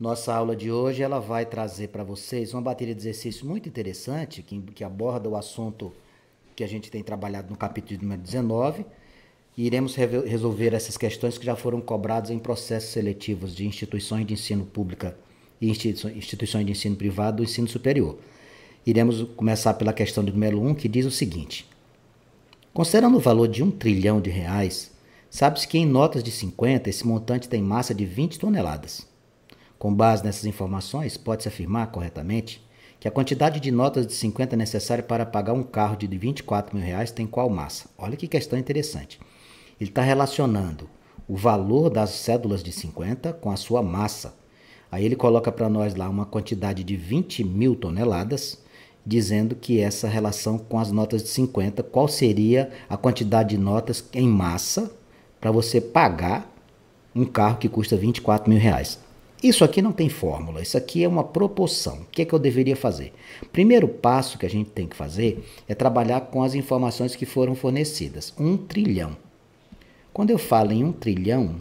Nossa aula de hoje ela vai trazer para vocês uma bateria de exercícios muito interessante que, que aborda o assunto que a gente tem trabalhado no capítulo número 19 e iremos resolver essas questões que já foram cobradas em processos seletivos de instituições de ensino pública e instituições de ensino privado do ensino superior. Iremos começar pela questão do número 1, que diz o seguinte: Considerando o valor de um trilhão de reais, sabe-se que em notas de 50 esse montante tem massa de 20 toneladas. Com base nessas informações, pode-se afirmar corretamente que a quantidade de notas de 50 necessária para pagar um carro de 24 mil reais tem qual massa? Olha que questão interessante. Ele está relacionando o valor das cédulas de 50 com a sua massa. Aí ele coloca para nós lá uma quantidade de 20 mil toneladas, dizendo que essa relação com as notas de 50, qual seria a quantidade de notas em massa para você pagar um carro que custa 24 mil reais. Isso aqui não tem fórmula, isso aqui é uma proporção. O que é que eu deveria fazer? Primeiro passo que a gente tem que fazer é trabalhar com as informações que foram fornecidas. Um trilhão. Quando eu falo em um trilhão,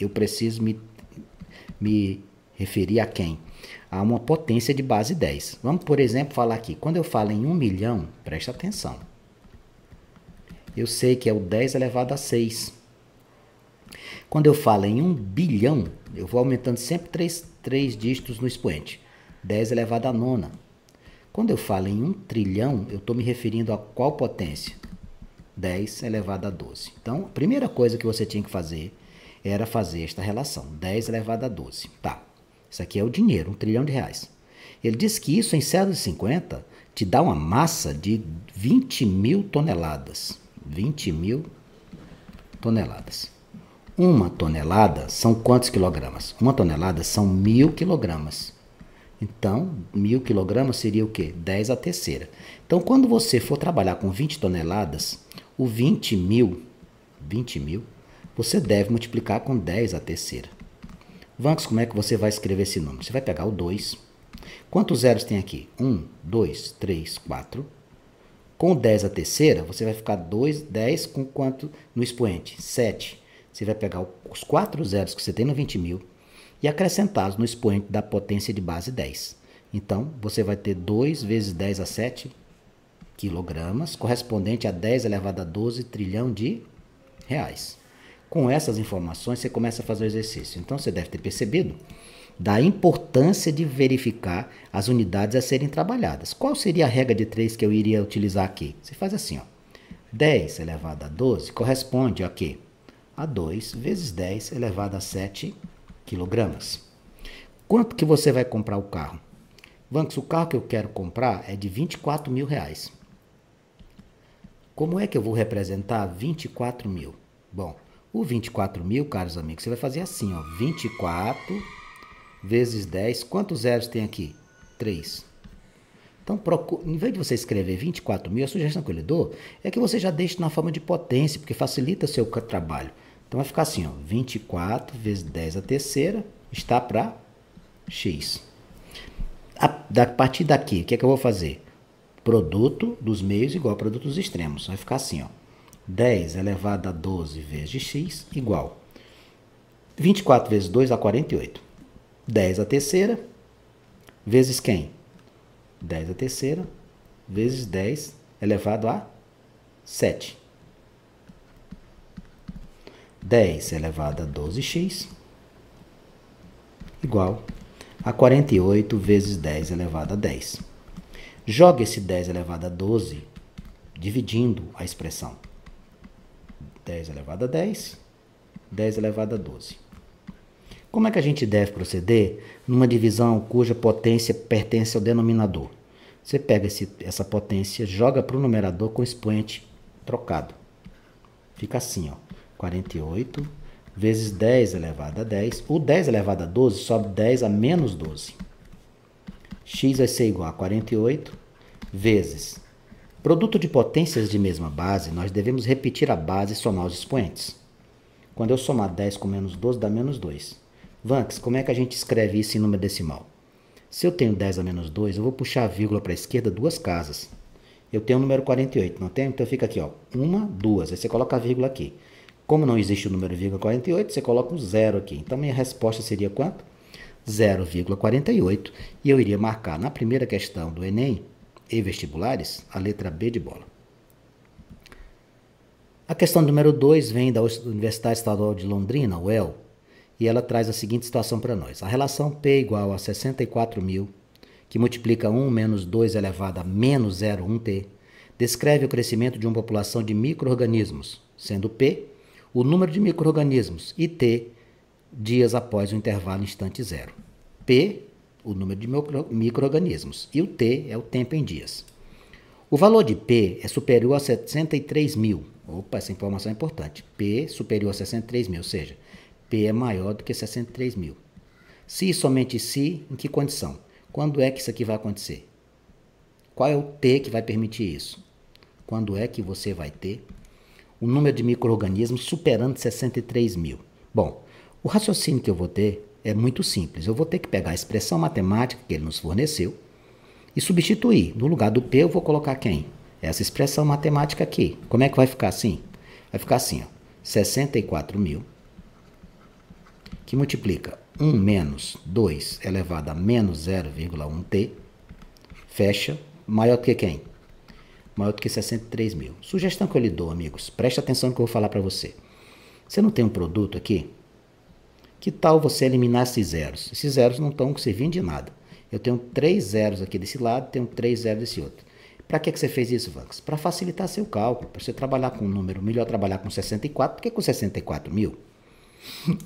eu preciso me, me referir a quem? A uma potência de base 10. Vamos, por exemplo, falar aqui. Quando eu falo em um milhão, preste atenção. Eu sei que é o 10 elevado a 6. Quando eu falo em um bilhão, eu vou aumentando sempre três, três dígitos no expoente. 10 elevado a nona. Quando eu falo em um trilhão, eu estou me referindo a qual potência? 10 elevado a 12. Então, a primeira coisa que você tinha que fazer era fazer esta relação. 10 elevado a 12. Tá. Isso aqui é o dinheiro, um trilhão de reais. Ele diz que isso em cédula de 50 te dá uma massa de 20 mil toneladas. 20 mil toneladas. Uma tonelada são quantos quilogramas? Uma tonelada são mil quilogramas. Então, mil quilogramas seria o quê? 10 a terceira. Então, quando você for trabalhar com 20 toneladas, o 20 mil, 20 mil, você deve multiplicar com 10 a terceira. Vamos, como é que você vai escrever esse número? Você vai pegar o 2. Quantos zeros tem aqui? 1, 2, 3, 4. Com 10 a terceira, você vai ficar 2, 10 com quanto no expoente? 7. Você vai pegar os quatro zeros que você tem no 20 mil e acrescentá-los no expoente da potência de base 10. Então, você vai ter 2 vezes 10 a 7 quilogramas, correspondente a 10 elevado a 12 trilhão de reais. Com essas informações, você começa a fazer o exercício. Então, você deve ter percebido da importância de verificar as unidades a serem trabalhadas. Qual seria a regra de 3 que eu iria utilizar aqui? Você faz assim, ó. 10 elevado a 12 corresponde a quê? A 2 vezes 10 elevado a 7 quilogramas. Quanto que você vai comprar o carro? Vanks, o carro que eu quero comprar é de 24 mil reais. Como é que eu vou representar 24 mil? Bom, o 24 mil, caros amigos, você vai fazer assim, ó, 24 vezes 10. Quantos zeros tem aqui? 3. Então, em vez de você escrever 24 mil, a sugestão que eu lhe dou é que você já deixe na forma de potência, porque facilita seu trabalho. Então vai ficar assim, ó, 24 vezes 10 a terceira está para x. A, a partir daqui, o que é que eu vou fazer? Produto dos meios igual a produto dos extremos. Vai ficar assim, ó. 10 elevado a 12 vezes x igual 24 vezes 2 a 48. 10 a terceira vezes quem? 10 a terceira vezes 10 elevado a 7. 10 elevado a 12x igual a 48 vezes 10 elevado a 10. Jogue esse 10 elevado a 12 dividindo a expressão. 10 elevado a 10, 10 elevado a 12. Como é que a gente deve proceder numa divisão cuja potência pertence ao denominador? Você pega esse, essa potência, joga para o numerador com expoente trocado. Fica assim, ó. 48 vezes 10 elevado a 10. O 10 elevado a 12 sobe 10 a menos 12. x vai ser igual a 48 vezes produto de potências de mesma base, nós devemos repetir a base e somar os expoentes. Quando eu somar 10 com menos 12, dá menos 2. Vanks, como é que a gente escreve isso em número decimal? Se eu tenho 10 a menos 2, eu vou puxar a vírgula para a esquerda duas casas. Eu tenho o número 48, não tem? Então fica aqui, ó, uma, duas. Aí você coloca a vírgula aqui. Como não existe o número vírgula 48, você coloca um zero aqui. Então, minha resposta seria quanto? 0,48 e eu iria marcar na primeira questão do Enem e vestibulares a letra B de bola. A questão número 2 vem da Universidade Estadual de Londrina, UEL, e ela traz a seguinte situação para nós. A relação P igual a 64 mil, que multiplica 1 menos 2 elevado a menos 0,1T, descreve o crescimento de uma população de micro-organismos, sendo P o número de micro-organismos e T dias após o intervalo instante zero. P, o número de micro-organismos, e o T é o tempo em dias. O valor de P é superior a 63 mil. Opa, essa informação é importante. P superior a 63 mil, ou seja, P é maior do que 63 mil. Se somente se, em que condição? Quando é que isso aqui vai acontecer? Qual é o T que vai permitir isso? Quando é que você vai ter o número de micro-organismos superando 63 mil? Bom, o raciocínio que eu vou ter é muito simples. Eu vou ter que pegar a expressão matemática que ele nos forneceu e substituir. No lugar do P, eu vou colocar quem? Essa expressão matemática aqui. Como é que vai ficar assim? Vai ficar assim, ó. 64 mil, que multiplica 1 menos 2 elevado a menos 0,1t, fecha, maior que quem? Maior do que 63 mil. Sugestão que eu lhe dou, amigos, preste atenção no que eu vou falar para você. Você não tem um produto aqui? Que tal você eliminar esses zeros? Esses zeros não estão servindo de nada. Eu tenho três zeros aqui desse lado, tenho três zeros desse outro. Para que, que você fez isso, Vanks? Para facilitar seu cálculo, para você trabalhar com um número, melhor trabalhar com 64 do que com 64 mil.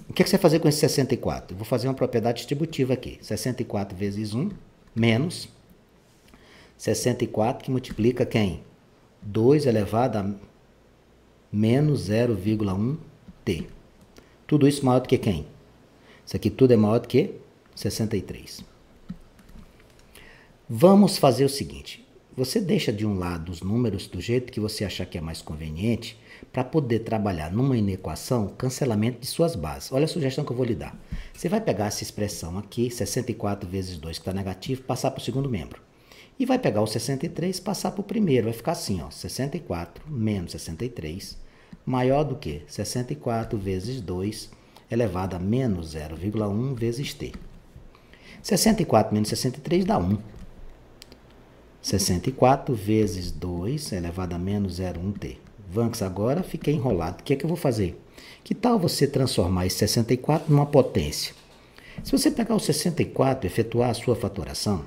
O que, que você vai fazer com esse 64? Eu vou fazer uma propriedade distributiva aqui. 64 vezes 1 menos 64 que multiplica quem? 2 elevado a menos 0,1t. Tudo isso maior do que quem? Isso aqui tudo é maior do que 63. Vamos fazer o seguinte. Você deixa de um lado os números do jeito que você achar que é mais conveniente para poder trabalhar numa inequação cancelamento de suas bases. Olha a sugestão que eu vou lhe dar. Você vai pegar essa expressão aqui, 64 vezes 2, que está negativo, passar para o segundo membro. E vai pegar o 63 e passar para o primeiro. Vai ficar assim, ó, 64 menos 63 maior do que 64 vezes 2 elevado a menos 0,1 vezes t. 64 menos 63 dá 1. 64 vezes 2 elevado a menos 0,1t. Vanks, agora fiquei enrolado. O que é que eu vou fazer? Que tal você transformar esse 64 numa potência? Se você pegar o 64 e efetuar a sua fatoração,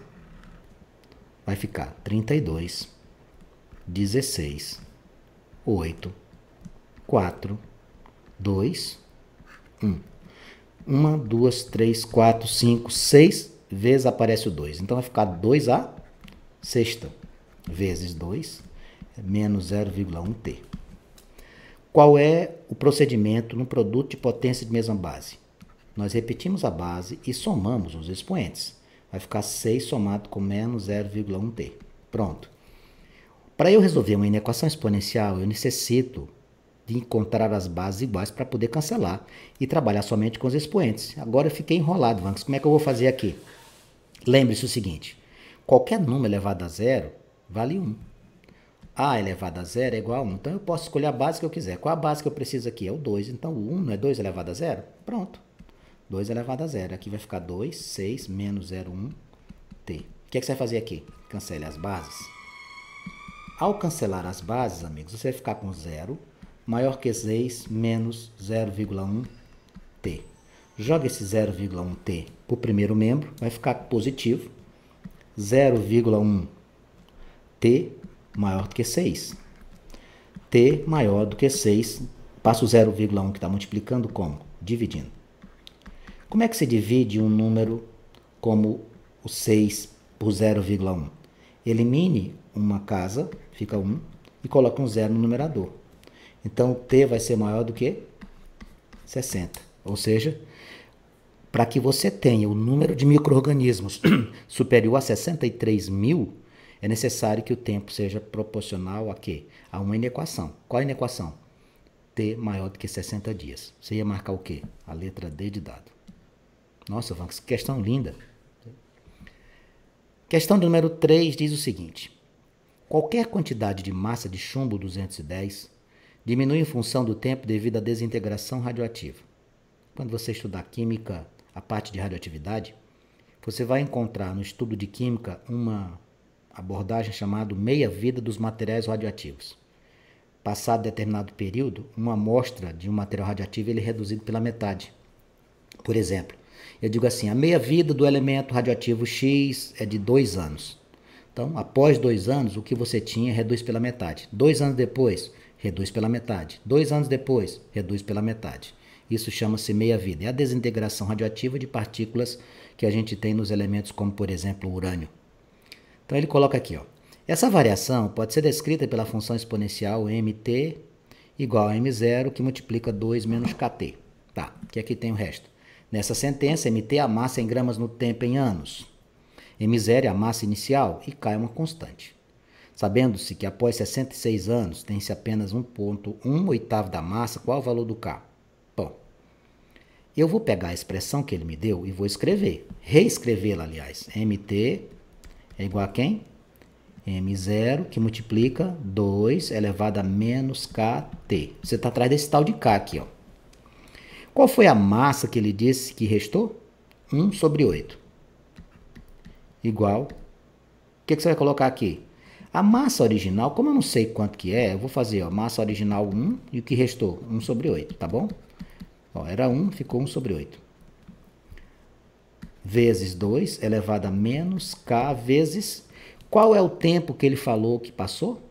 vai ficar 32, 16, 8, 4, 2, 1. 1, 2, 3, 4, 5, 6 vezes aparece o 2. Então vai ficar 2A sexta vezes 2 menos 0,1t. Qual é o procedimento no produto de potência de mesma base? Nós repetimos a base e somamos os expoentes. Vai ficar 6 somado com menos 0,1t. Pronto. Para eu resolver uma inequação exponencial, eu necessito de encontrar as bases iguais para poder cancelar e trabalhar somente com os expoentes. Agora eu fiquei enrolado, Vanks. Como é que eu vou fazer aqui? Lembre-se o seguinte: qualquer número elevado a zero vale 1. A elevado a zero é igual a 1. Então eu posso escolher a base que eu quiser. Qual a base que eu preciso aqui? É o 2. Então o 1 não é 2 elevado a zero? Pronto. 2 elevado a zero. Aqui vai ficar 2, 6 menos 0,1 t. O que, é que você vai fazer aqui? Cancele as bases. Ao cancelar as bases, amigos, você vai ficar com 0 maior que 6 menos 0,1t. Joga esse 0,1t para o primeiro membro, vai ficar positivo. 0,1t maior do que 6. t maior do que 6, passa o 0,1 que está multiplicando como? Dividindo. Como é que se divide um número como o 6 por 0,1? Elimine uma casa, fica 1, e coloque um zero no numerador. Então, T vai ser maior do que 60. Ou seja, para que você tenha o número de micro-organismos superior a 63 mil, é necessário que o tempo seja proporcional a quê? A uma inequação. Qual a inequação? T maior do que 60 dias. Você ia marcar o quê? A letra D de dado. Nossa, Van, que questão linda. Questão número 3 diz o seguinte. Qualquer quantidade de massa de chumbo 210 diminui em função do tempo devido à desintegração radioativa. Quando você estudar química, a parte de radioatividade, você vai encontrar no estudo de química uma abordagem chamada meia-vida dos materiais radioativos. Passado determinado período, uma amostra de um material radioativo ele é reduzido pela metade. Por exemplo, eu digo assim, a meia-vida do elemento radioativo X é de dois anos. Então, após dois anos, o que você tinha reduz pela metade. Dois anos depois, reduz pela metade. Dois anos depois, reduz pela metade. Isso chama-se meia-vida. É a desintegração radioativa de partículas que a gente tem nos elementos como, por exemplo, o urânio. Então ele coloca aqui, ó. Essa variação pode ser descrita pela função exponencial mt igual a m0 que multiplica 2 menos kt. Tá, que aqui tem o resto. Nessa sentença, mt a massa em gramas no tempo em anos. M0 é a massa inicial e K é uma constante. Sabendo-se que após 66 anos tem-se apenas 1,1 oitavo da massa, qual o valor do K? Bom, eu vou pegar a expressão que ele me deu e vou escrever, reescrevê-la, aliás. MT é igual a quem? M0 que multiplica 2 elevado a menos KT. Você está atrás desse tal de K aqui, ó. Qual foi a massa que ele disse que restou? 1 sobre 8. Igual. O que, que você vai colocar aqui? A massa original, como eu não sei quanto que é, eu vou fazer, ó, massa original 1 e o que restou? 1 sobre 8, tá bom? Ó, era 1, ficou 1 sobre 8. Vezes 2 elevado a menos k vezes... Qual é o tempo que ele falou que passou?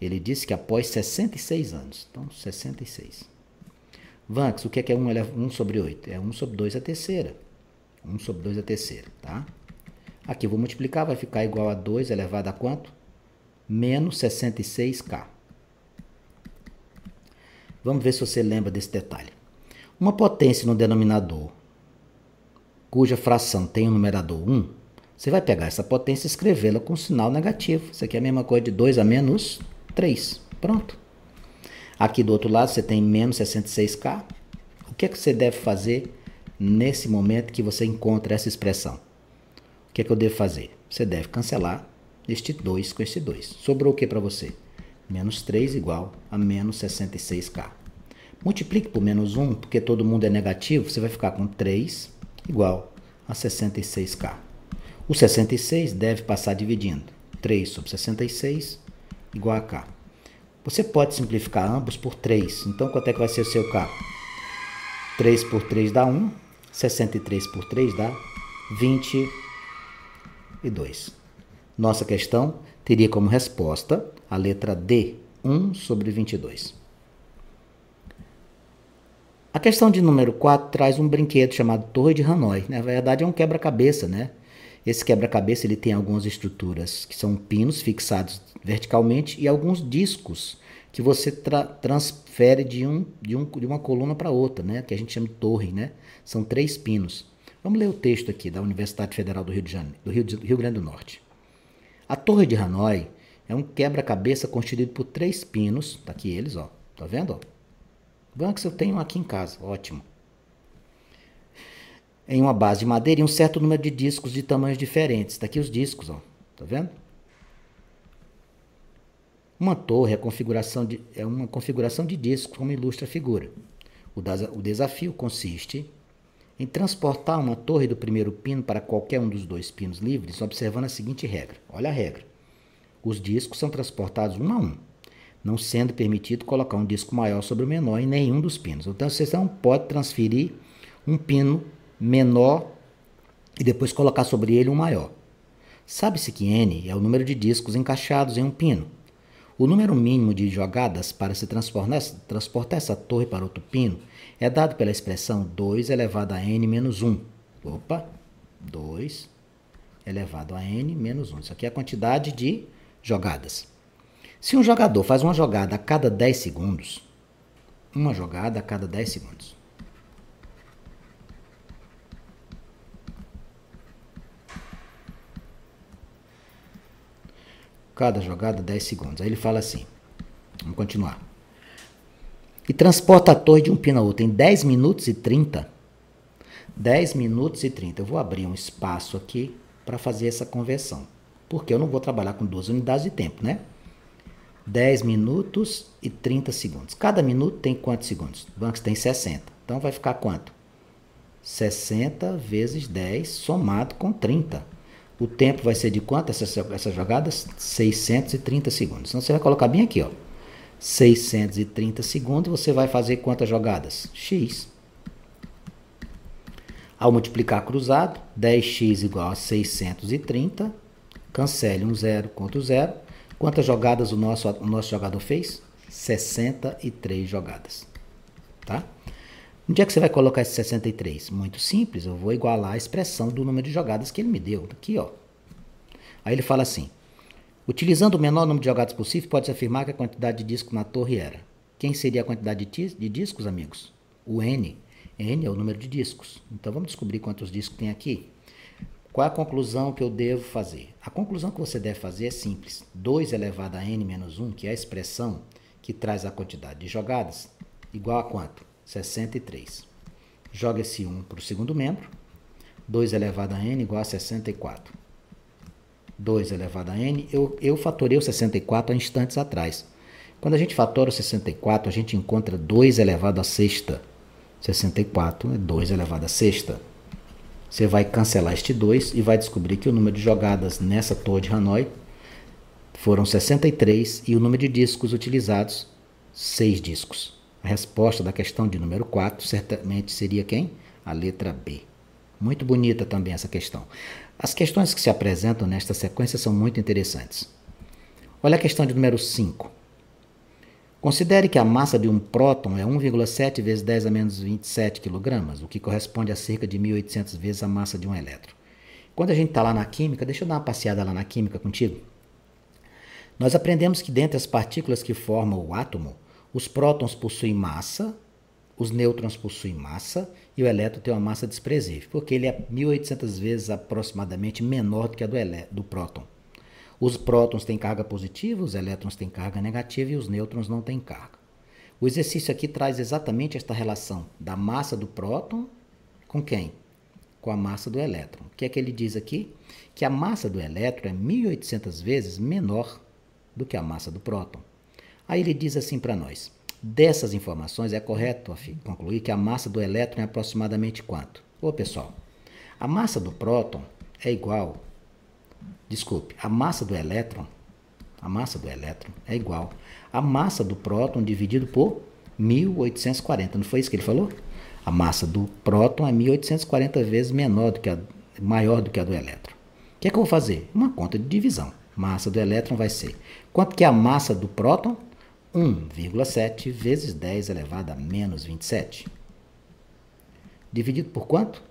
Ele disse que após 66 anos. Então, 66. Vanx, o que é, que é 1, 1 sobre 8? É 1 sobre 2 a terceira. 1 sobre 2 a terceira, tá? Aqui eu vou multiplicar, vai ficar igual a 2 elevado a quanto? menos 66K. Vamos ver se você lembra desse detalhe. Uma potência no denominador, cuja fração tem o numerador 1, você vai pegar essa potência e escrevê-la com sinal negativo. Isso aqui é a mesma coisa de 2 a menos 3. Pronto. Aqui do outro lado você tem menos 66K. O que, é que você deve fazer nesse momento que você encontra essa expressão? O que, é que eu devo fazer? Você deve cancelar este 2 com este 2. Sobrou o que para você? Menos 3 igual a menos 66K. Multiplique por menos 1, porque todo mundo é negativo, você vai ficar com 3 igual a 66K. O 66 deve passar dividindo. 3 sobre 66 igual a K. Você pode simplificar ambos por 3. Então, quanto é que vai ser o seu K? 3 por 3 dá 1. 63 por 3 dá 22. Nossa questão teria como resposta a letra D, 1 sobre 22. A questão de número 4 traz um brinquedo chamado Torre de Hanoi. Na verdade, é um quebra-cabeça, né? Esse quebra-cabeça ele tem algumas estruturas que são pinos fixados verticalmente e alguns discos que você tra transfere de, um, de, um, de uma coluna para outra, né? Que a gente chama de torre, né? São três pinos. Vamos ler o texto aqui da Universidade Federal do Rio, de Janeiro, do Rio, de, Rio Grande do Norte. A Torre de Hanoi é um quebra-cabeça constituído por três pinos. Tá aqui eles, ó. Tá vendo? Ó? Bancos eu tenho aqui em casa, ótimo. Em uma base de madeira e um certo número de discos de tamanhos diferentes. Tá aqui os discos, ó. Tá vendo? Uma torre é, configuração de, é uma configuração de discos, como ilustra a figura. O, o desafio consiste em transportar uma torre do primeiro pino para qualquer um dos dois pinos livres, observando a seguinte regra. Olha a regra. Os discos são transportados um a um, não sendo permitido colocar um disco maior sobre o menor em nenhum dos pinos. Então, você não pode transferir um pino menor e depois colocar sobre ele um maior. Sabe-se que N é o número de discos encaixados em um pino. O número mínimo de jogadas para se transportar, essa torre para outro pino é dado pela expressão 2 elevado a n menos 1. Opa, 2 elevado a n menos 1. Isso aqui é a quantidade de jogadas. Se um jogador faz uma jogada a cada 10 segundos, uma jogada a cada 10 segundos. Cada jogada 10 segundos. Aí ele fala assim. Vamos continuar e transporta a torre de um pino a outro em 10 minutos e 30. 10 minutos e 30. Eu vou abrir um espaço aqui para fazer essa conversão. Porque eu não vou trabalhar com duas unidades de tempo, né? 10 minutos e 30 segundos. Cada minuto tem quantos segundos? O Banks tem 60. Então vai ficar quanto? 60 vezes 10 somado com 30. O tempo vai ser de quanto essas, essas jogadas? 630 segundos. Então você vai colocar bem aqui, ó. 630 segundos, você vai fazer quantas jogadas? X. Ao multiplicar cruzado, 10x igual a 630. Cancele um zero contra o zero. Quantas jogadas o nosso, o nosso jogador fez? 63 jogadas. Tá? Onde é que você vai colocar esse 63? Muito simples, eu vou igualar a expressão do número de jogadas que ele me deu. Aqui, ó. Aí ele fala assim: utilizando o menor número de jogadas possível, pode-se afirmar que a quantidade de discos na torre era. Quem seria a quantidade de, de discos, amigos? O N. N é o número de discos. Então vamos descobrir quantos discos tem aqui. Qual é a conclusão que eu devo fazer? A conclusão que você deve fazer é simples. 2 elevado a n menos 1, que é a expressão que traz a quantidade de jogadas, igual a quanto? 63. Joga esse 1 para o segundo membro. 2 elevado a n igual a 64. 2 elevado a n, eu, eu fatorei o 64 há instantes atrás. Quando a gente fatora o 64, a gente encontra 2 elevado a sexta. 64 é 2 elevado a sexta. Você vai cancelar este 2 e vai descobrir que o número de jogadas nessa torre de Hanoi foram 63 e o número de discos utilizados, 6 discos. A resposta da questão de número 4 certamente seria quem? A letra B. Muito bonita também essa questão. As questões que se apresentam nesta sequência são muito interessantes. Olha a questão de número 5. Considere que a massa de um próton é 1,7 vezes 10 a menos 27 kg, o que corresponde a cerca de 1.800 vezes a massa de um elétron. Quando a gente está lá na química, deixa eu dar uma passeada lá na química contigo. Nós aprendemos que dentre as partículas que formam o átomo, os prótons possuem massa, os nêutrons possuem massa e o elétron tem uma massa desprezível, porque ele é 1800 vezes aproximadamente menor do que a do, do próton. Os prótons têm carga positiva, os elétrons têm carga negativa e os nêutrons não têm carga. O exercício aqui traz exatamente esta relação da massa do próton com quem? Com a massa do elétron. O que é que ele diz aqui? Que a massa do elétron é 1800 vezes menor do que a massa do próton. Aí ele diz assim para nós: dessas informações é correto concluir que a massa do elétron é aproximadamente quanto? Ô pessoal, a massa do próton é igual, desculpe, a massa do elétron, a massa do elétron é igual a massa do próton dividido por 1840, não foi isso que ele falou? A massa do próton é 1840 vezes menor do que a, maior do que a do elétron. O que é que eu vou fazer? Uma conta de divisão. Massa do elétron vai ser quanto que é a massa do próton? 1,7 vezes 10 elevado a menos 27. Dividido por quanto?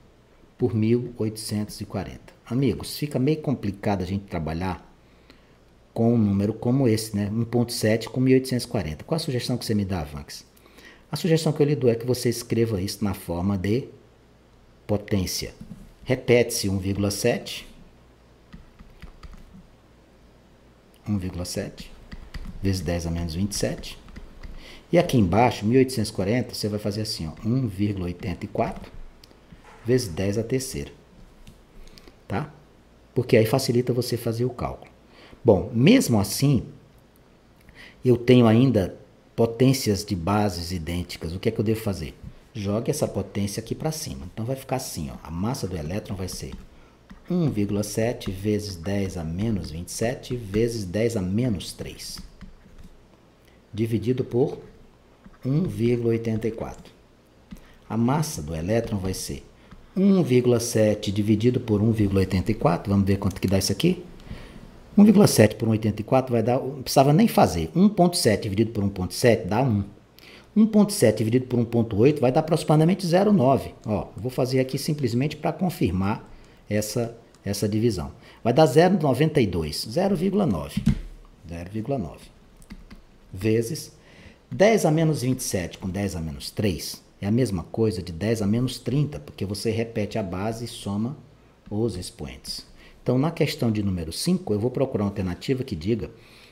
Por 1840. Amigos, fica meio complicado a gente trabalhar com um número como esse, né? 1.7 com 1840. Qual a sugestão que você me dá, Vanks? A sugestão que eu lhe dou é que você escreva isso na forma de potência. Repete-se 1,7. 1,7 vezes 10 a menos 27. E aqui embaixo, 1840, você vai fazer assim, ó, 1,84 vezes 10 a terceira. Tá? Porque aí facilita você fazer o cálculo. Bom, mesmo assim, eu tenho ainda potências de bases idênticas. O que é que eu devo fazer? Jogue essa potência aqui para cima. Então vai ficar assim, ó, a massa do elétron vai ser 1,7 vezes 10 a menos 27 vezes 10 a menos 3 dividido por 1,84. A massa do elétron vai ser 1,7 dividido por 1,84. Vamos ver quanto que dá isso aqui? 1,7 por 1,84 vai dar, não precisava nem fazer. 1,7 dividido por 1,7 dá 1. 1,7 dividido por 1,8 vai dar aproximadamente 0,9. Ó, vou fazer aqui simplesmente para confirmar essa, essa divisão. Vai dar 0,92, 0,9. 0,9 vezes 10 a menos 27 com 10 a menos 3 é a mesma coisa de 10 a menos 30, porque você repete a base e soma os expoentes. Então, na questão de número 5, eu vou procurar uma alternativa que diga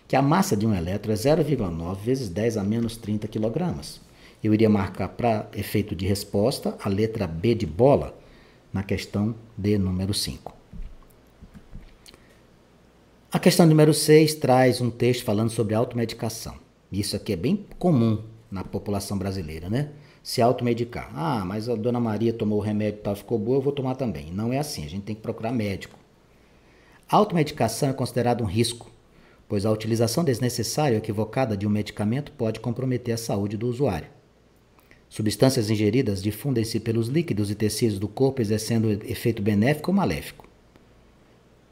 que a massa de um elétron é 0,9 vezes 10 a menos 30 kg. Eu iria marcar para efeito de resposta a letra B de bola na questão de número 5. A questão número 6 traz um texto falando sobre automedicação. Isso aqui é bem comum na população brasileira, né? se automedicar. Ah, mas a dona Maria tomou o remédio e tal, ficou boa, eu vou tomar também. Não é assim, a gente tem que procurar médico. Automedicação é considerada um risco, pois a utilização desnecessária ou equivocada de um medicamento pode comprometer a saúde do usuário. Substâncias ingeridas difundem-se pelos líquidos e tecidos do corpo, exercendo efeito benéfico ou maléfico.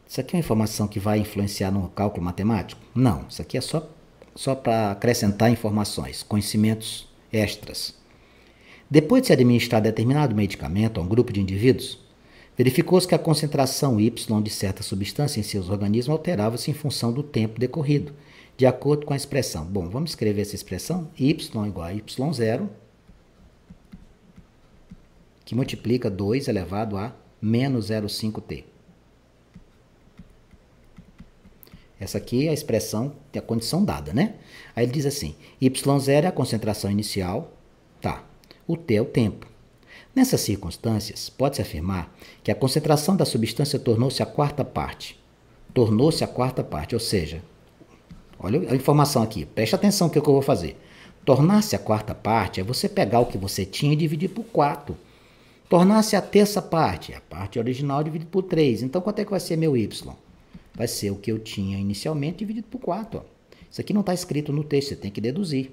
Isso aqui é uma informação que vai influenciar no cálculo matemático? Não, isso aqui é só, só para acrescentar informações, conhecimentos extras. Depois de se administrar determinado medicamento a um grupo de indivíduos, verificou-se que a concentração Y de certa substância em seus organismos alterava-se em função do tempo decorrido, de acordo com a expressão. Bom, vamos escrever essa expressão, Y igual a Y0, que multiplica 2 elevado a menos 0,5t. Essa aqui é a expressão, é a condição dada, né? Aí ele diz assim, y0 é a concentração inicial, tá, o T é o tempo. Nessas circunstâncias, pode-se afirmar que a concentração da substância tornou-se a quarta parte. Tornou-se a quarta parte, ou seja, olha a informação aqui, preste atenção que, é que eu vou fazer. Tornar-se a quarta parte é você pegar o que você tinha e dividir por 4. Tornar-se a terça parte, a parte original dividido por 3. Então, quanto é que vai ser meu y? Vai ser o que eu tinha inicialmente dividido por 4. Isso aqui não está escrito no texto, você tem que deduzir.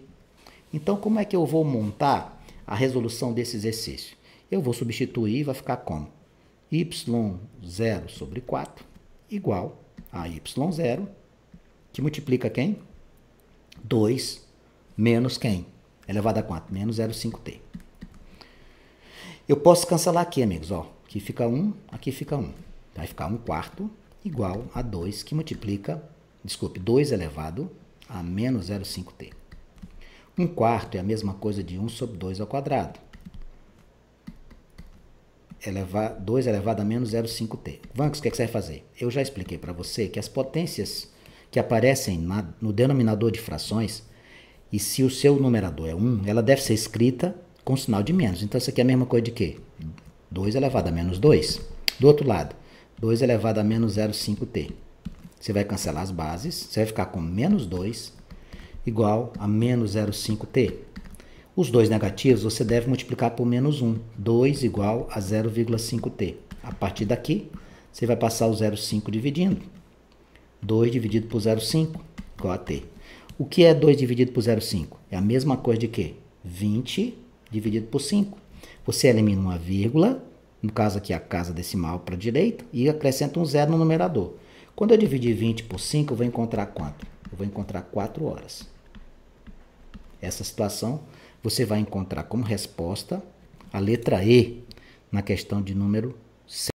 Então, como é que eu vou montar a resolução desse exercício. Eu vou substituir, vai ficar como? y0 sobre 4 igual a y0, que multiplica quem? 2 menos quem? Elevado a quanto? Menos 0,5t. Eu posso cancelar aqui, amigos. Ó. Aqui fica 1, aqui fica 1. Vai ficar 1 quarto igual a 2, que multiplica, desculpe, 2 elevado a menos 0,5t. Um quarto é a mesma coisa de 1 sobre 2 ao quadrado. Elevar, 2 elevado a menos 0,5t. Vancos, o que, é que você vai fazer? Eu já expliquei para você que as potências que aparecem na, no denominador de frações, e se o seu numerador é 1, ela deve ser escrita com sinal de menos. Então, isso aqui é a mesma coisa de quê? 2 elevado a menos 2. Do outro lado, 2 elevado a menos 0,5t. Você vai cancelar as bases, você vai ficar com menos 2 igual a menos 0,5t. Os dois negativos você deve multiplicar por menos 1. 2 igual a 0,5t. A partir daqui, você vai passar o 0,5 dividindo. 2 dividido por 0,5 igual a t. O que é 2 dividido por 0,5? É a mesma coisa de quê? 20 dividido por 5. Você elimina uma vírgula, no caso aqui a casa decimal para a direita, e acrescenta um zero no numerador. Quando eu dividir 20 por 5, eu vou encontrar quanto? Eu vou encontrar 4 horas. Essa situação você vai encontrar como resposta a letra E na questão de número